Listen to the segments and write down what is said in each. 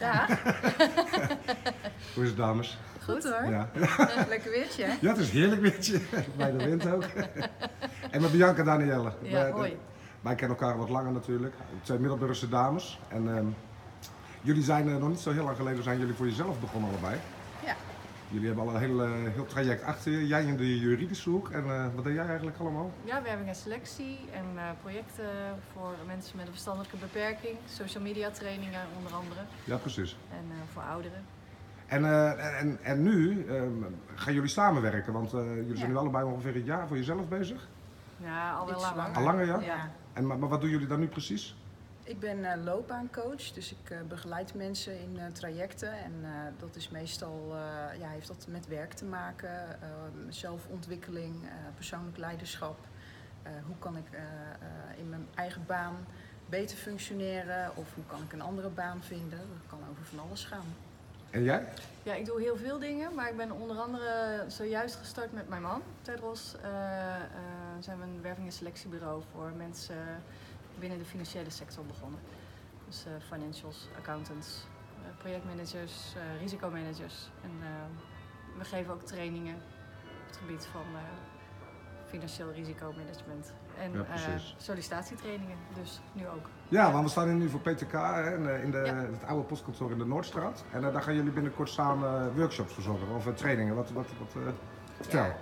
Ja, Hoe is het, dames? goed hoor. Ja, Lekker weertje, hè? ja het is heerlijk weertje. Bij de wind ook. en met Bianca Danielle. Ja, Wij- hoi. Wij kennen elkaar wat langer natuurlijk. Twee Middelburgse dames. En ehm, jullie zijn eh, nog niet zo heel lang geleden zijn jullie voor jezelf begonnen allebei. Ja. Jullie hebben al een heel, eh, heel traject achter je. Jij in de juridische hoek. En eh, wat deed jij eigenlijk allemaal? Ja, werving en selectie en eh, projecten voor mensen met een verstandelijke beperking. Social media trainingen onder andere. Ja, precies. En eh, voor ouderen. En, eh, en, en nu ehm, gaan jullie samenwerken, want eh, jullie Ja. zijn nu allebei ongeveer een jaar voor jezelf bezig. Ja, al wel langer. langer. Al langer, ja? Ja. En, maar, maar wat doen jullie dan nu precies? Ik ben eh, loopbaancoach, dus ik eh, begeleid mensen in eh, trajecten. En eh, dat is meestal, eh, ja, heeft dat met werk te maken, eh, zelfontwikkeling, eh, persoonlijk leiderschap. Eh, hoe kan ik eh, eh, in mijn eigen baan beter functioneren of hoe kan ik een andere baan vinden? Dat kan over van alles gaan. En jij? Ja, ik doe heel veel dingen, maar ik ben onder andere zojuist gestart met mijn man, Tedros. Eh eh, zijn we een werving en selectiebureau voor mensen binnen de financiële sector begonnen. Dus eh, financials, accountants, eh, projectmanagers, eh, risicomanagers. En eh, we geven ook trainingen op het gebied van eh, financieel risicomanagement. En Ja, eh, precies. sollicitatietrainingen, dus nu ook. Ja, want we staan hier nu voor PTK hè, in, de- in de, Ja. het oude postkantoor in de Noordstraat. En daar gaan jullie binnenkort samen workshops verzorgen of trainingen. Wat, wat, wat, eh, vertel. Ja,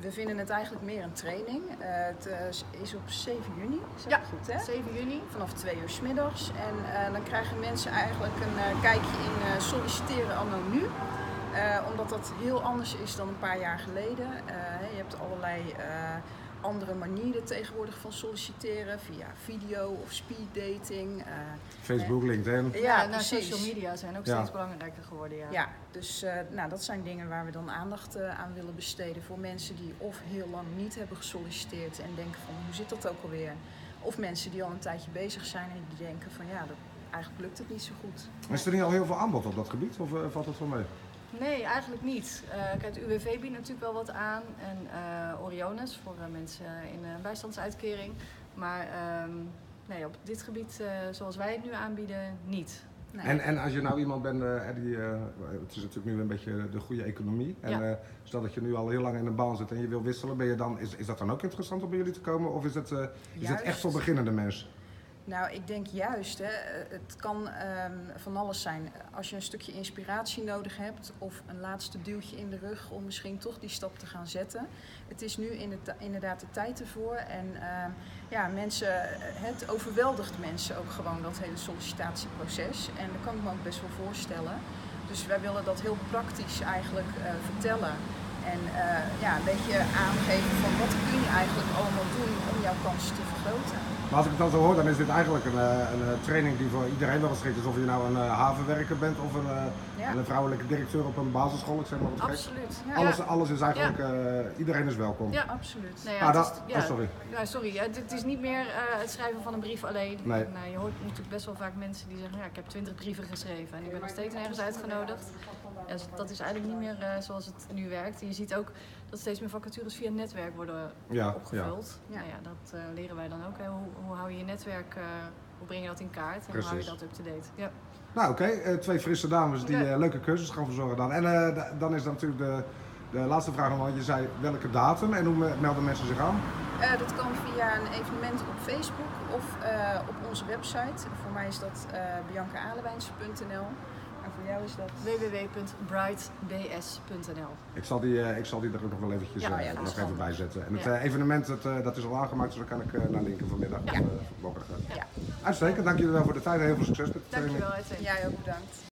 we vinden het eigenlijk meer een training. Eh, het eh, is op 7 juni, zeg Ja. goed hè? 7 juni. vanaf twee uur 's middags. En eh, dan krijgen mensen eigenlijk een kijkje in solliciteren anno nu. Omdat dat heel anders is dan een paar jaar geleden. Je hebt allerlei andere manieren tegenwoordig van solliciteren. Via video of speed dating. eh. Facebook, LinkedIn. ja, Ja, nou, social media zijn ook Ja. steeds belangrijker geworden. Ja. Ja, dus eh, nou, dat zijn dingen waar we dan aandacht eh, aan willen besteden voor mensen die of heel lang niet hebben gesolliciteerd en denken van hoe zit dat ook alweer? Of mensen die al een tijdje bezig zijn en die denken van ja, dat, eigenlijk lukt het niet zo goed. Is er niet al heel veel aanbod op dat gebied of valt dat wel mee? Nee, eigenlijk niet. Eh, kijk, het UWV biedt natuurlijk wel wat aan. En eh Oriones voor eh, mensen in een bijstandsuitkering. Maar ehm, nee, op dit gebied, eh, zoals wij het nu aanbieden, niet. Nee. En, en als je nou iemand bent, eh, die, eh, het is natuurlijk nu een beetje de goede economie. En Ja. eh, stel dat je nu al heel lang in een baan zit en je wil wisselen, ben je dan, is, is dat dan ook interessant om bij jullie te komen? Of is het, eh, is het echt voor beginnende mensen? Nou, ik denk juist, hè, het kan ehm, van alles zijn. Als je een stukje inspiratie nodig hebt of een laatste duwtje in de rug om misschien toch die stap te gaan zetten. Het is nu in de, inderdaad de tijd ervoor. En ehm, ja, mensen, het overweldigt mensen ook gewoon dat hele sollicitatieproces. En dat kan ik me ook best wel voorstellen. Dus wij willen dat heel praktisch eigenlijk eh, vertellen. En eh, ja, een beetje aangeven van wat kun je eigenlijk allemaal doen om jouw kansen te vergroten. Maar als ik het dan zo hoor, dan is dit eigenlijk een, eh, een eh, training die voor iedereen wel geschikt is. Of je nou een havenwerker bent of een, Ja. een vrouwelijke directeur op een basisschool, ik zeg maar wat. Absoluut. Ja. Alles, alles is eigenlijk, iedereen is welkom. Ja. Absoluut. Nee, Ah, dat- is- oh, sorry. Ja, sorry. Het, is niet meer het schrijven van een brief alleen. Nee. Je hoort natuurlijk best wel vaak mensen die zeggen, ja, ik heb twintig brieven geschreven en ik ben nog steeds nergens uitgenodigd. Dus dat is eigenlijk niet meer zoals het nu werkt. Je ziet ook dat steeds meer vacatures via netwerk worden Ja, opgevuld. ja. Nou ja, dat eh, leren wij dan ook. Hè. Hoe, hoe hou je je netwerk, eh, hoe breng je dat in kaart en hoe hou je dat up-to-date? Ja. Nou oké, eh, twee frisse dames die Ja. eh, leuke cursus gaan verzorgen dan. En eh, da- dan is dan natuurlijk de, de laatste vraag nog, want je zei welke datum en hoe me- melden mensen zich aan? Eh, dat kan via een evenement op Facebook of eh, op onze website. Voor mij is dat eh biancaalewijns.nl. En voor jou is dat... www.brightbs.nl Ik zal die, eh, ik zal die er ook nog wel eventjes Ja, eh, ja, nog even handig. bij zetten. En het Ja. eh, evenement dat, eh, dat is al aangemaakt, dus daar kan ik eh, naar linken vanmiddag Ja. of morgen. Ja. Uitstekend, dank jullie wel voor de tijd en heel veel succes met de training. Dankjewel, Etienne. Jij ook bedankt.